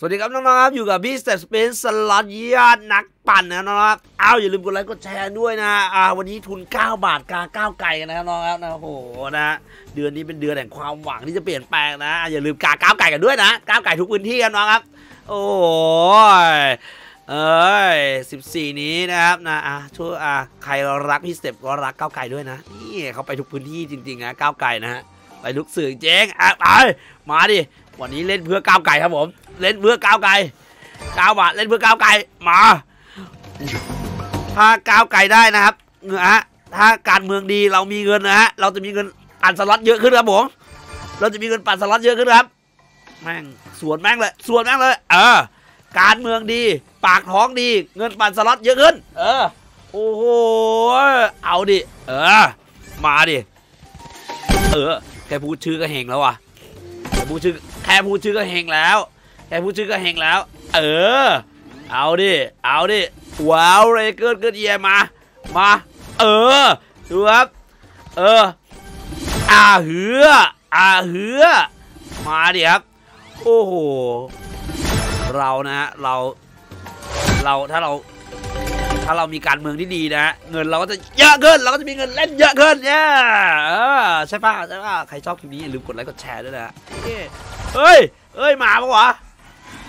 สวัสดีครับน้องๆครับอยู่กับพี่สเตปสเปนสล็อตยอดนักปั่นนะน้องๆครับเอาอย่าลืมกดไลค์กดแชร์ด้วยนะอ่าวันนี้ทุน 9 บาทกา9ไก่กันนะครับน้องครับนะโอ้โหนะเดือนนี้เป็นเดือนแห่งความหวังที่จะเปลี่ยนแปลงนะอย่าลืมกา9ไก่กันด้วยนะ9ไก่ทุกพื้นที่กันน้องครับ โอ้ยเอ้ย14 นี้นะครับนะอะช่วยอะใครรักพี่สเต็ปก็รักก้าวไก่ด้วยนะนี่เขาไปทุกพื้นที่จริงๆนะก้าวไก่นะฮะไปทุกสื่อเจ๊งอะไปมาดิ วันนี้เล่นเพื่อก้าวไกลครับผม เล่นเพื่อก้าวไกลเก้าบาทเล่นเพื่อก้าวไกลมา ถ้าก้าวไกลได้นะครับนะฮะถ้าการเมืองดีเรามีเงินนะฮะเราจะมีเงินปั่นสล็อตเยอะขึ้นครับผมเราจะมีเงินปั่นสล็อตเยอะขึ้นครับแม่งสวนแม่งเลยสวนแม่งเลยเออการเมืองดี ปากท้องดี เงินปั่นสล็อตเยอะขึ้น เออโอ้โหเอาดิเออมาดิเออแค่พูดชื่อก็เฮงแล้วว่ะ พูดชื่อแค่พูดชื่อก็เฮงแล้ว แค่พูดชื่อก็เฮงแล้ว เออ เอาดิ เอาดิ ว้าวเรเกิร์ดเกิดเยียมา มา เออ ดูครับ เออ อาเหือ อาเหือ มาดิครับ โอ้โห เรานะฮะ เรา เราถ้าเรา ถ้าเรามีการเมืองที่ดีนะ เงินเราก็จะเยอะขึ้น เราก็จะมีเงินเล่นเยอะขึ้นเนี่ยใช่ป่ะใช่ป่ะใครชอบคลิปนี้อย่าลืมกดไลค์กดแชร์ด้วยนะเคเฮ้ยเฮ้ยมาปะวะ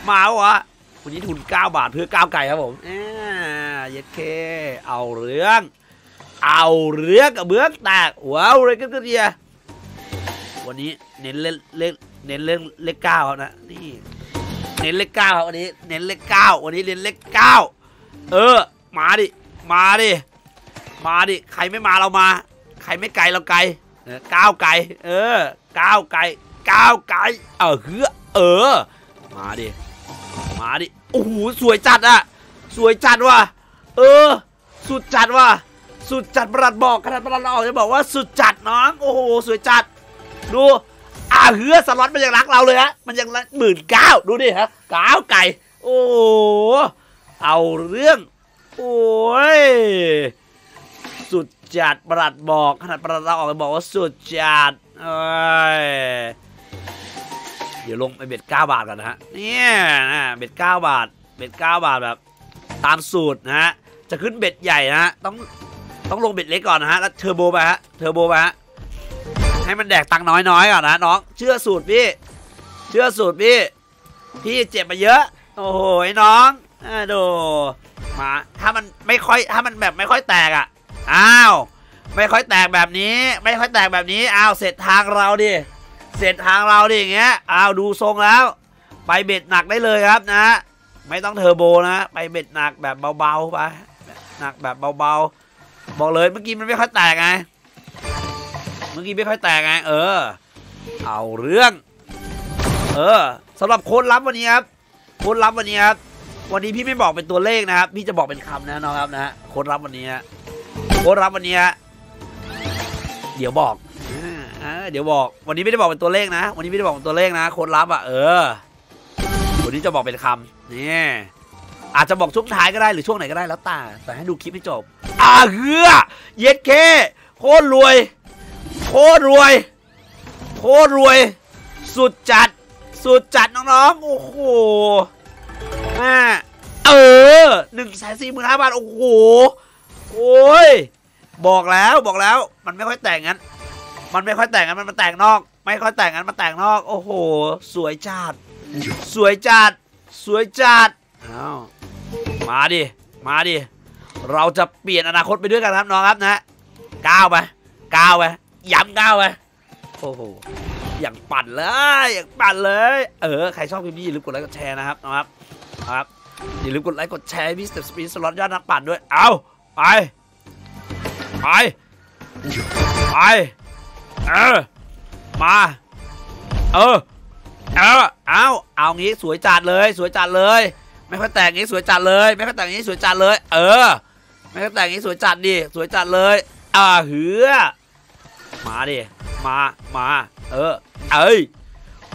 มาปะวะวันนี้ทุน 9 บาทเพื่อก้าวไก่ครับผมเย็ดเค เอาเรื่อง เอาเรื่องกับเบื้องแตกว้าวเลยก็เดียวันนี้เน้นเล่นเล่นเน้นเล่นเลขเก้าครับนะนี่เน้นเลขเก้าวันนี้เน้นเลขเก้าวันนี้เน้นเลขเก้าเออ มาดิ มาดิ มาดิ ใครไม่มาเรามา ใครไม่ไกลเราไกลเก้าวไกล เออ ก้าวไกล ก้าวไกล เออเฮือเออ มาดิ มาดิ โอ้โห สวยจัดอะสวยจัดว่ะ เออ สุดจัดว่ะ สุดจัดประหลัดบอกขนาดประหลัดออกจะบอกว่าสุดจัดน้อง โอ้โห สวยจัด ดูอาเฮือสล็อตมันยังรักเราเลยฮะ มันยังหมื่นเก้าดูดิฮะก้าวไก่ โอ้ เอาเรื่อง โอ้ย สุดจัดประหลัดบอกขนาดประหลัดออกไปบอกว่าสุดจัดเอ้ยเดี๋ยวลงไปเบ็ดเก้าบาทก่อนนะฮะเนี่ยนะเบ็ดเก้าบาท เบ็ดเก้าบาทแบบ ตามสูตรนะฮะจะขึ้นเบ็ดใหญ่นะฮะต้องต้องลงเบ็ดเล็กก่อนนะฮะแล้วเทอร์โบไปฮะเทอร์โบไปฮะให้มันแดกตังน้อยๆก่อนนะน้องเชื่อสูตรพี่ เชื่อสูตรพี่ พี่เจ็บมาเยอะ โอ้โหไอ้น้องอ่าดู มา ถ้ามันไม่ค่อยถ้ามันแบบไม่ค่อยแตกอะอ้าวไม่ค่อยแตกแบบนี้ ไม่ค่อยแตกแบบนี้อ้าวเสร็จทางเราดิเสร็จทางเราดิอย่างเงี้ยอ้าวดูทรงแล้ว ไปเบ็ดหนักได้เลยครับนะ ไม่ต้องเทอร์โบนะ ไปเบ็ดหนักแบบเบาๆไปหนักแบบเบาๆ บอกเลยเมื่อกี้มันไม่ค่อยแตกไงเมื่อกี้ไม่ค่อยแตกไงเออ เอาเรื่อง เออสำหรับโค้ดลับวันนี้ครับโค้ดลับวันนี้ครับ วันนี้พี่ไม่บอกเป็นตัวเลขนะครับ พี่จะบอกเป็นคำนะน้องครับนะโค้ดลับวันนี้โค้ดลับวันนี้เดี๋ยวบอกเดี๋ยวบอก วันนี้ไม่ได้บอกเป็นตัวเลขนะ วันนี้ไม่ได้บอกเป็นตัวเลขนะโค้ดลับอะเออวันนี้จะบอกเป็นคำนี่อาจจะบอกช่วงท้ายก็ได้หรือช่วงไหนก็ได้แล้วแต่แต่ให้ดูคลิปให้จบอ่าเฮือเย็ดเคโคตรรวย โคตรรวย โคตรรวย สุดจัด สุดจัดน้องๆโอ้โห แม่เออหนึ่งแสนสี่หมื่นห้าบาทโอ้โหโอ้ยบอกแล้วบอกแล้วมันไม่ค่อยแต่งงั้น มันไม่ค่อยแต่งงั้นมันมาแต่งนอก ไม่ค่อยแต่งงั้นมาแต่งนอก โอ้โห สวยจัดสวยจัดสวยจัดอ้าวมาดิมาดิเราจะเปลี่ยนอนาคตไปด้วยกันครับน้องครับนะก้าวไปก้าวไปย้ำก้าวไปโอ้โหอย่างปั่นเลยอย่างปั่นเลย เออใครชอบคลิปนี้อย่าลืมกดไลค์กดแชร์นะครับนะครับ ครับ อย่าลืมกดไลค์กดแชร์พี่สเต็ปสปีดสล็อตยอดนักปั่นด้วย เอาไป ไป ไป เออ มา เออ เออ เอาเอางี้สวยจัดเลย สวยจัดเลย ไม่ค่อยแต่งงี้สวยจัดเลย ไม่ค่อยแต่งงี้สวยจัดเลย เออ ไม่ค่อยแต่งงี้สวยจัดดิ สวยจัดเลย อ่าเหือมาดิ มา มา เออ เอ้ย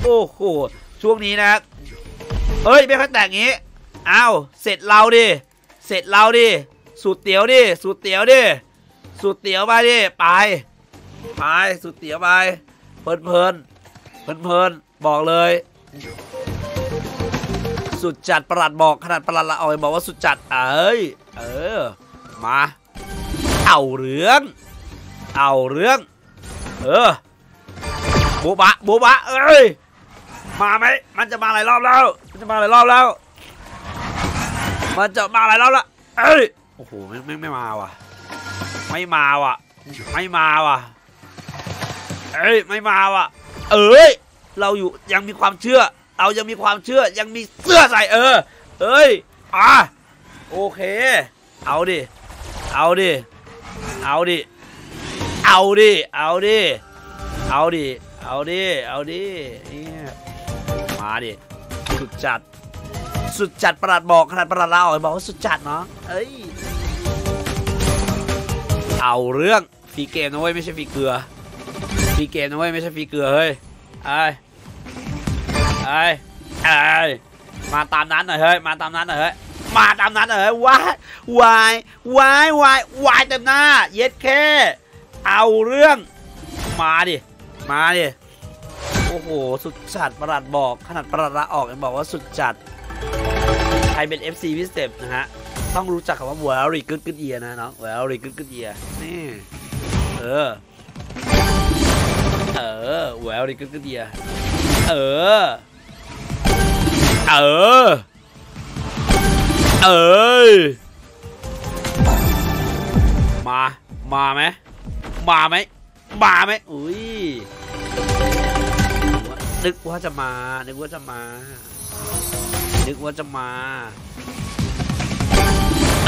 โอ้โห ช่วงนี้นะ เอ้ยไม่ค่อยแต่งงี้อ้าวเสร็จเราดิเสร็จเราดิสูตรเตี๋ยวดิสูตรเตี๋ยวดิสูตรเตี๋ยวไปดิไปไปสูตรเตี๋ยวไปเพลินเพลินเพลินเพลินบอกเลย สุดจัดประหลัดบอกขนาดประหลัดละออยบอกว่าสุดจัดเอ้ยเออมาเอาเรื่องเอาเรื่อง เออโบบะโบบะเอ้ย มาไหมมันจะมาหลายรอบแล้ว มันจะมาหลายรอบแล้ว มันจะมาหลายรอบแล้วเอ้ยโอ้โหไม่ไม่ไม่มาว่ะ ไม่มาว่ะ ไม่มาว่ะ เอ้ยไม่มาว่ะ เอ้ยเราอยู่ยังมีความเชื่อ เรายังมีความเชื่อยังมีเสื้อใส่เออ เอ้ยอะโอเค เอาดิ เอาดิ เอาดิ เอาดิ เอาดิ เอาดิ เอาดิ เอาดิเนี่ย มาดิ สุดจัด สุดจัดประหลัดบอกขนาดประหลัดลาออกบอกว่าสุดจัดเนาะเอ้ย เอาเรื่องฟรีเกมนะเว้ยไม่ใช่ฟรีเกลือฟรีเกมนะเว้ยไม่ใช่ฟรีเกลือเฮ้ยไอ้ไอ้ไอ้มาตามนั้นหน่อยเฮ้ยมาตามนั้นหน่อยเฮ้ยมาตามนั้นหน่อยเฮ้ยวายวายวายวายวายเต็มหน้า เย็ดแค่ เอาเรื่อง มาดิ มาดิ อ้โห สุดจัดประหลัดบอก ขนาดประหลัดละออกยังบอกว่าสุดจัดใครเป็น FC พิเศษนะฮะ ต้องรู้จักคำว่า very good good ear นะน้อง very good good ear นี่ เออ เออ very good good ear เออ เออ เอยมา มาไหมมาไหมมาไหมอุ้ย นึกว่าจะมา นึกว่าจะมา นึกว่าจะมา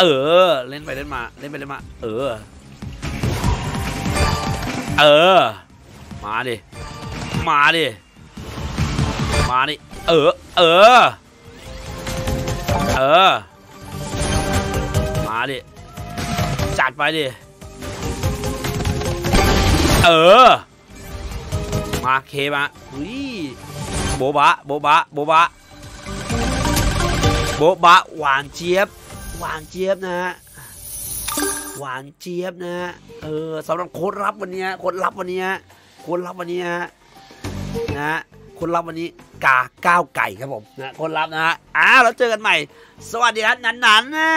เออ เล่นไปเล่นมา เล่นไปเล่นมา เออ เออ มาดิ มาดิ มาดิ เออ เออ เออ มาดิ จัดไปดิ เออ มาเคมาอุ้ยโบบะโบบะโบบะโบบะหวานเจี๊ยบ หวานเจี๊ยบนะฮะหวานเจี๊ยบนะฮะเออสำหรับโค้ดรับวันนี้โค้ดรับวันนี้โค้ดรับวันนี้ยนะฮะค้ดรับวันนี้กาก้าวไก่ครับผมนะค้ดรับนะฮะอ้าวแล้วเจอกันใหม่ สวัสดีครับนั้นๆนะ